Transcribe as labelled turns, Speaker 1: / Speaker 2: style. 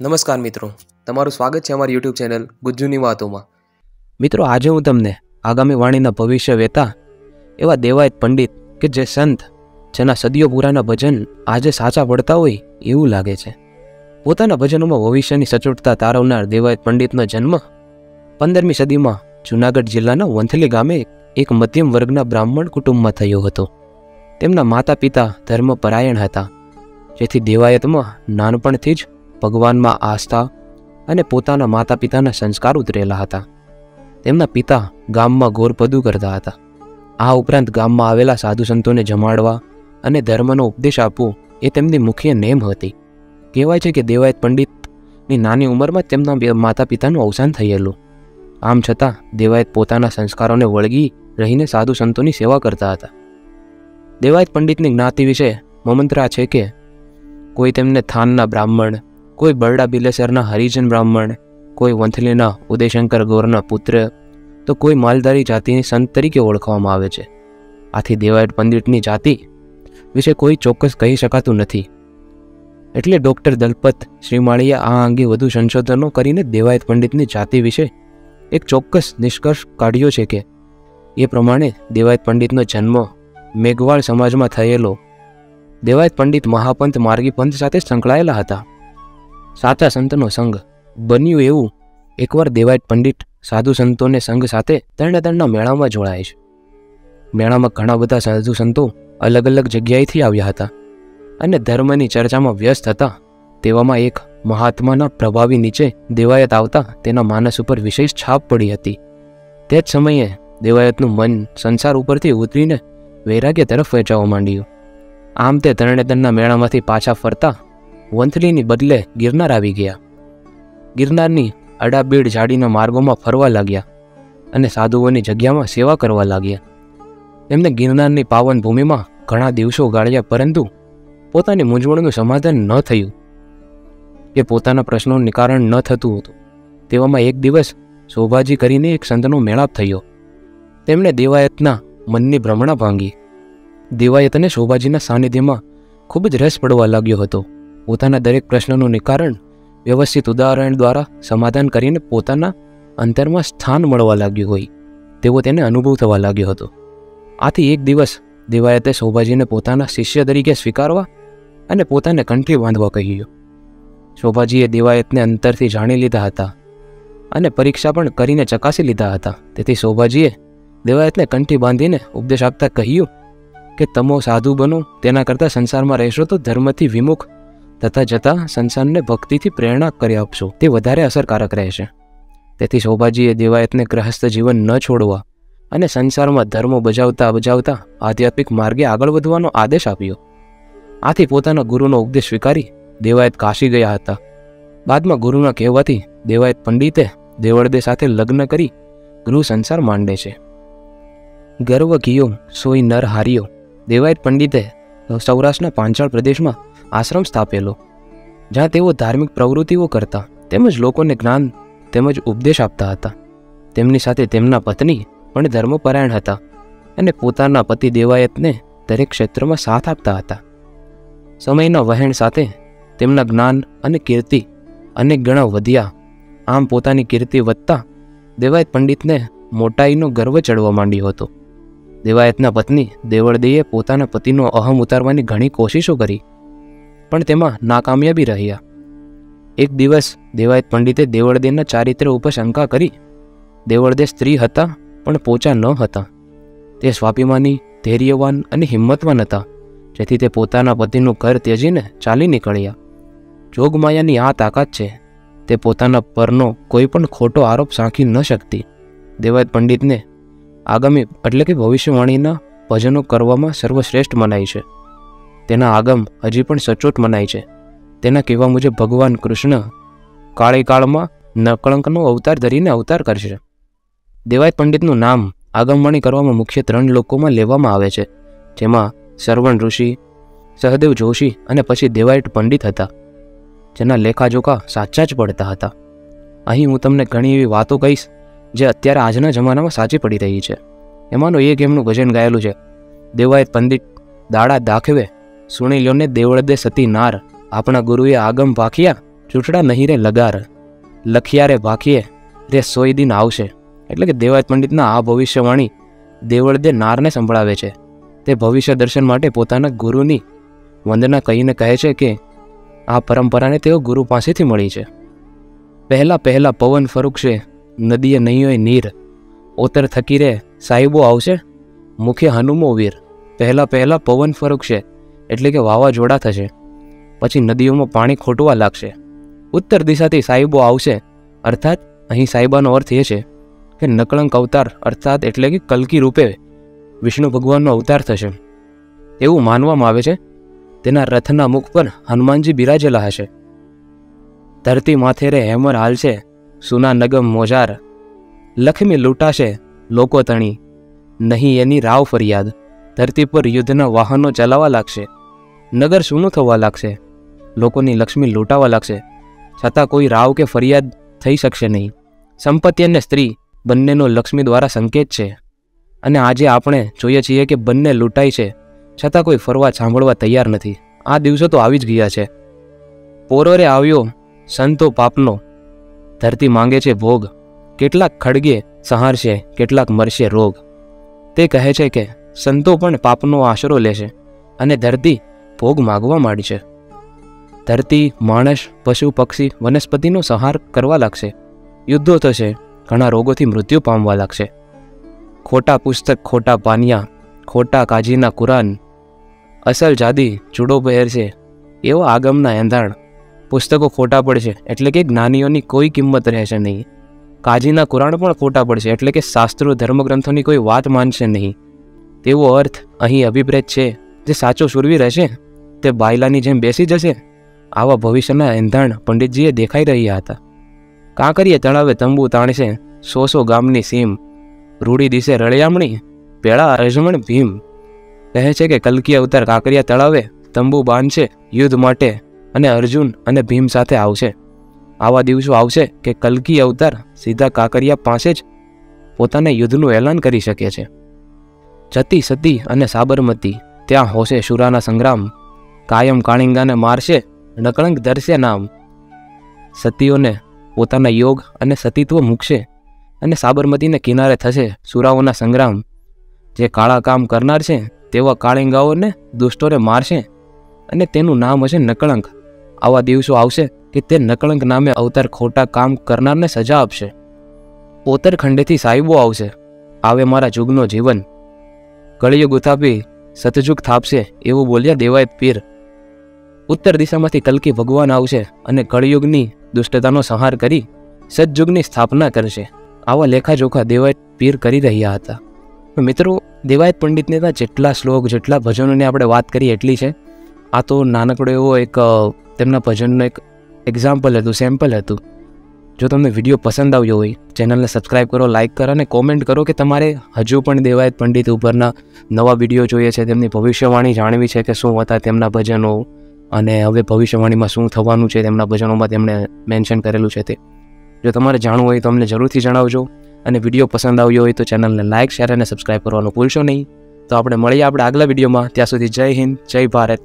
Speaker 1: નમસ્કાર મિત્રો. તમારું સ્વાગત છે અમારી યુટ્યુબ ચેનલ ગુજ્જુની વાતોમાં.
Speaker 2: મિત્રો, આજે હું તમને આગામી વાણીના ભવિષ્ય વેતા એવા દેવાયત પંડિત કે જે સંત જેના સદીઓ પૂરાના ભજન આજે સાચા પડતા હોય એવું લાગે છે. પોતાના ભજનોમાં ભવિષ્યની સચોટતા તારવનાર દેવાયત પંડિતનો જન્મ પંદરમી સદીમાં જૂનાગઢ જિલ્લાના વંથલી ગામે એક મધ્યમ વર્ગના બ્રાહ્મણ કુટુંબમાં થયો હતો. તેમના માતા પિતા ધર્મપરાયણ હતા. જેથી દેવાયતમાં નાનપણથી જ ભગવાનમાં આસ્થા અને પોતાના માતા પિતાના સંસ્કાર ઉતરેલા હતા. તેમના પિતા ગામમાં ગોરપદુ કરતા હતા. આ ઉપરાંત ગામમાં આવેલા સાધુ સંતોને જમાડવા અને ધર્મનો ઉપદેશ આપવો એ તેમની મુખ્ય નેમ હતી. કહેવાય છે કે દેવાયત પંડિતની નાની ઉંમરમાં જ તેમના માતા પિતાનું અવસાન થયેલું. આમ છતાં, દેવાયત પોતાના સંસ્કારોને વળગી રહીને સાધુ સંતોની સેવા કરતા હતા. દેવાયત પંડિતની જ્ઞાતિ વિશે મમંત્રા છે કે કોઈ તેમને થાનના બ્રાહ્મણ કોઈ બરડા બિલેસરના હરિજન બ્રાહ્મણ, કોઈ વંથલીના ઉદયશંકર ગૌરના પુત્ર, તો કોઈ માલધારી જાતિની સંત તરીકે ઓળખવામાં આવે છે. આથી દેવાયત પંડિતની જાતિ વિશે કોઈ ચોક્કસ કહી શકાતું નથી. એટલે ડૉક્ટર દલપત શ્રીમાળીએ આ અંગે વધુ સંશોધનો કરીને દેવાયત પંડિતની જાતિ વિશે એક ચોક્કસ નિષ્કર્ષ કાઢ્યો છે કે, એ પ્રમાણે દેવાયત પંડિતનો જન્મ મેઘવાળ સમાજમાં થયેલો દેવાયત પંડિત મહાપંથ માર્ગી પંથ સાથે સંકળાયેલા હતા. સાચા સંતનો સંગ. બન્યું એવું, એકવાર દેવાયત પંડિત સાધુ સંતોને સંઘ સાથે તરણે તરણના મેળામાં જોડાય છે. મેળામાં ઘણા બધા સાધુ સંતો અલગ અલગ જગ્યાએથી આવ્યા હતા અને ધર્મની ચર્ચામાં વ્યસ્ત હતા. તેવામાં એક મહાત્માના પ્રભાવી નીચે દેવાયત આવતા તેના માનસ ઉપર વિશેષ છાપ પડી હતી. તે જ સમયે દેવાયતનું મન સંસાર ઉપરથી ઉતરીને વૈરાગ્ય તરફ વેચાવા માંડ્યું. આમ તે તરણેતરના મેળામાંથી પાછા ફરતા વંથલીની બદલે ગિરનાર આવી ગયા. ગિરનારની અડાબીડ ઝાડીના માર્ગોમાં ફરવા લાગ્યા અને સાધુઓની જગ્યામાં સેવા કરવા લાગ્યા. તેમને ગિરનારની પાવન ભૂમિમાં ઘણા દિવસો ગાળ્યા પરંતુ પોતાની મૂંઝવણનું સમાધાન ન થયું. કે પોતાના પ્રશ્નોનું નિકારણ ન થતું હતું. તેવામાં એક દિવસ શોભાજી કરીને એક સંતનો મેળાપ થયો. તેમણે દેવાયતના મનની ભ્રમણા ભાંગી. દેવાયતને શોભાજીના સાનિધ્યમાં ખૂબ જ રસ પડવા લાગ્યો હતો. પોતાના દરેક પ્રશ્નનું નિકારણ વ્યવસ્થિત ઉદાહરણ દ્વારા સમાધાન કરીને પોતાના અંતરમાં સ્થાન મળવા લાગ્યું હોય, તેવો તેને અનુભવ થવા લાગ્યો હતો. આથી એક દિવસ દેવાયતે શોભાજીને પોતાના શિષ્ય તરીકે સ્વીકારવા અને પોતાને કંઠી બાંધવા કહ્યું. શોભાજીએ દેવાયતને અંતરથી જાણી લીધા હતા અને પરીક્ષા પણ કરીને ચકાસી લીધા હતા. તેથી શોભાજીએ દેવાયતને કંઠી બાંધીને ઉપદેશ આપતા કહ્યું કે, તમો સાધુ બનો, તેના કરતાં સંસારમાં રહેશો તો ધર્મથી વિમુખ તથા જતાં સંસારને ભક્તિથી પ્રેરણા કરી આપશો. તે વધારે અસરકારક રહેશે. તેથી શોભાજીએ દેવાયતને ગ્રહસ્થ જીવન ન છોડવા અને સંસારમાં ધર્મો બજાવતા બજાવતા આધ્યાત્મિક માર્ગે આગળ વધવાનો આદેશ આપ્યો. આથી પોતાના ગુરુનો ઉપદેશ સ્વીકારી દેવાયત કાશી ગયા હતા. બાદમાં ગુરુના કહેવાથી દેવાયત પંડિતે દેવળદે સાથે લગ્ન કરી ગૃહ સંસાર માંડે છે. ગર્વ ઘીયો સોય નર હાર્યો. દેવાયત પંડિતે સૌરાષ્ટ્રના પાંચાળ પ્રદેશમાં આશ્રમ સ્થાપેલો, જ્યાં તેઓ ધાર્મિક પ્રવૃત્તિઓ કરતા, તેમજ લોકોને જ્ઞાન તેમજ ઉપદેશ આપતા હતા. તેમની સાથે તેમના પત્ની પણ ધર્મપરાયણ હતા અને પોતાના પતિ દેવાયતને દરેક ક્ષેત્રમાં સાથ આપતા હતા. સમયના વહેણ સાથે તેમના જ્ઞાન અને કીર્તિ અનેક ગણા વધ્યા. આમ પોતાની કીર્તિ વધતા દેવાયત પંડિતને મોટાઈનો ગર્વ ચડવા માંડ્યો હતો. દેવાયતના પત્ની દેવળદેએ પોતાના પતિનો અહમ ઉતારવાની ઘણી કોશિશો કરી. પણ તેમાં નાકામયાબી રહ્યા. એક દિવસ દેવાયત પંડિતે દેવળદેના ચારિત્ર ઉપર શંકા કરી. દેવળદે સ્ત્રી હતા, પણ પોચા ન હતા. તે સ્વાભિમાની, ધૈર્યવાન અને હિંમતવાન હતા. જેથી તે પોતાના પતિનું ઘર ત્યજીને ચાલી નીકળ્યા. જોગમાયાની આ તાકાત છે. તે પોતાના પરનો કોઈ પણ ખોટો આરોપ સાંખી ન શકતી. દેવાયત પંડિતને આગામી એટલે કે ભવિષ્યવાણીના ભજનો કરવામાં સર્વશ્રેષ્ઠ મનાય છે. તેના આગમ હજી પણ સચોટ મનાય છે. તેના કહેવા મુજબ ભગવાન કૃષ્ણ કાળે કાળમાં નકળંકનો અવતાર ધરીને અવતાર કરશે. દેવાયત પંડિતનું નામ આગમવાણી કરવામાં મુખ્ય ત્રણ લોકોમાં લેવામાં આવે છે, જેમાં સરવણ ઋષિ, સહદેવ જોશી અને પછી દેવાયત પંડિત હતા, જેના લેખાજોખા સાચા જ પડતા હતા. અહીં હું તમને ઘણી એવી વાતો કહીશ, જે અત્યારે આજના જમાનામાં સાચી પડી રહી છે. એમાંનું એક એમનું ભજન ગાયેલું છે, દેવાયત પંડિત દાડા દાખવે સુણી લ્યો ને દેવળદે સતી નાર, આપણા ગુરુએ આગમ ભાખ્યા ચૂંટડા નહીં રે લગાર. લખિયારે ભાખીએ રે સોય દિન આવશે. એટલે કે દેવાયત પંડિતના આ ભવિષ્યવાણી દેવળદે નારને સંભળાવે છે. તે ભવિષ્ય દર્શન માટે પોતાના ગુરુની વંદના કહીને કહે છે કે, આ પરંપરાને તેઓ ગુરુ પાસેથી મળી છે. પહેલાં પહેલાં પવન ફરુકશે, નદીએ નહીં હોય નીર. ઓતર થકી રે સાહેબો આવશે, મુખ્ય હનુમો વીર. પહેલાં પહેલાં પવન ફરૂકશે એટલે કે વાવાઝોડા થશે. પછી નદીઓમાં પાણી ખોટવા લાગશે. ઉત્તર દિશાથી સાહેબો આવશે. અર્થાત, અહીં સાહેબાનો અર્થ એ છે કે નકળંક અવતાર, અર્થાત એટલે કે કલ્કી રૂપે વિષ્ણુ ભગવાનનો અવતાર થશે. એવું માનવામાં આવે છે. તેના રથના મુખ પર હનુમાનજી બિરાજેલા હશે. ધરતી માથેરે હેમર હાલશે, સુના નગમ મોજાર લક્ષ્મી લૂંટાશે લોકો તણી. નહીં એની રાવ ફરિયાદ. ધરતી પર યુદ્ધના વાહનો ચલાવવા લાગશે. નગર સૂનું થવા લાગશે. લોકોની લક્ષ્મી લૂંટાવા લાગશે. છતાં કોઈ રાવ કે ફરિયાદ થઈ શકશે નહીં. સંપત્તિ અને સ્ત્રી બંનેનો લક્ષ્મી દ્વારા સંકેત છે. અને આજે આપણે જોઈએ છીએ કે બંને લૂંટાય છે. છતાં કોઈ ફરવા સાંભળવા તૈયાર નથી. આ દિવસો તો આવી જ ગયા છે. પોરોરે આવ્યો સંતો પાપનો. ધરતી માંગે છે ભોગ. કેટલાક ખડગે સહારશે, કેટલાક મરશે રોગ. તે કહે છે કે સંતો પણ પાપનો આશરો લેશે. અને ધરતી ભોગ માગવા માંડી છે. ધરતી, માણસ, પશુ, પક્ષી, વનસ્પતિનો સંહાર કરવા લાગશે. યુદ્ધો થશે, ઘણા રોગોથી મૃત્યુ પામવા લાગશે. ખોટા પુસ્તક, ખોટા પાનિયા, ખોટા કાજીના કુરાન, અસલ જાદી જુડો પહેરશે, એવા આગમના એંધાણ. પુસ્તકો ખોટા પડશે, એટલે કે જ્ઞાનીઓની કોઈ કિંમત રહેશે નહીં. કાજીના કુરાણ પણ ખોટા પડશે, એટલે કે શાસ્ત્રો, ધર્મગ્રંથોની કોઈ વાત માનશે નહીં. તેવો અર્થ અહીં અભિપ્રેત છે, જે સાચો સુરવી હશે તે બાયલાની જેમ બેસી જશે? આવા ભવિષ્યના એંધાણ પંડિતજીએ દેખાઈ રહ્યા હતા. કાંકરીએ તળાવે તંબુ તાણશે? સો સો ગામની સીમ. રૂડી દિશે રળિયામણી? પેળા અજમણ ભીમ. કહે છે કે કલકી અવતાર કાંકરિયા તળાવે તંબુ બાંધશે યુદ્ધ માટે અને અર્જુન અને ભીમ સાથે આવશે. આવા દિવસો આવશે કે કલકી અવતાર સીધા કાંકરિયા પાસે જ પોતાના યુદ્ધનું એલાન કરી શકે છે. જતી સતી અને સાબરમતી, ત્યાં હોશે શુરાના સંગ્રામ. કાયમ કાળિંગાને મારશે નકળંક ધરશે નામ. સતીઓને પોતાના યોગ અને સતીત્વ મૂકશે અને સાબરમતીને કિનારે થશે સુરાઓના સંગ્રામ. જે કાળા કામ કરનાર છે, તેવા કાળિંગાઓને દુષ્ટોને મારશે અને તેનું નામ હશે નકળંક. આવા દિવસો આવશે કે તે નકળંક નામે અવતાર ખોટા કામ કરનારને સજા આપશે. ઓતરખંડેથી સાહેબો આવશે. આવે મારા જુગનો જીવન. કળિયુગ ઉથાપી સતજુગ થાપશે એવું બોલ્યા દેવાય પીર. ઉત્તર દિશામાંથી કલકી ભગવાન આવશે અને કળિયુગની દુષ્ટતાનો સંહાર કરી સજ્જુગની સ્થાપના કરશે. આવા લેખાજોખા દેવાયત પીર કરી રહ્યા હતા. મિત્રો, દેવાયત પંડિતને જેટલા શ્લોક, જેટલા ભજનોની આપણે વાત કરી એટલી છે. આ તો નાનકડો એવો એક તેમના ભજનનો એક એક્ઝામ્પલ હતું સેમ્પલ હતું. જો તમને વીડિયો પસંદ આવ્યો હોય, ચેનલને સબસ્ક્રાઇબ કરો લાઇક કરો અને કોમેન્ટ કરો કે તમારે હજુ પણ દેવાયત પંડિત ઉપરના નવા વીડિયો જોઈએ છે, તેમની ભવિષ્યવાણી જાણવી છે કે શું હતા તેમના ભજનો અને હવે ભવિષ્યવાણીમાં શું થવાનું છે તેમના ભજનોમાં તેમણે મેન્શન કરેલું છે તે. જો તમારે જાણવું હોય તો અમને જરૂરથી જણાવજો. અને વીડિયો પસંદ આવ્યો હોય તો ચેનલને લાઇક શેર અને સબસ્ક્રાઈબ કરવાનું ભૂલશો નહીં. તો આપણે મળીએ આપણે આગલા વિડીયોમાં. ત્યાં સુધી જય હિન્દ, જય ભારત.